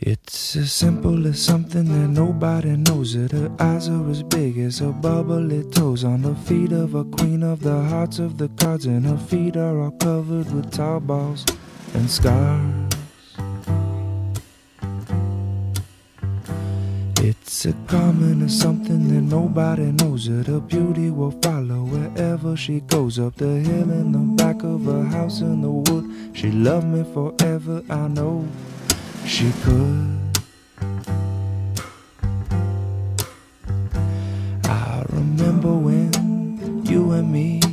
It's as simple as something that nobody knows it. Her eyes are as big as her bubbly toes on the feet of a queen of the hearts of the cards, and her feet are all covered with tar balls and scars. It's a common as something that nobody knows it. Her beauty will follow wherever she goes up the hill in the back of her house in the wood. She loved me forever, I know she could. I remember when you and me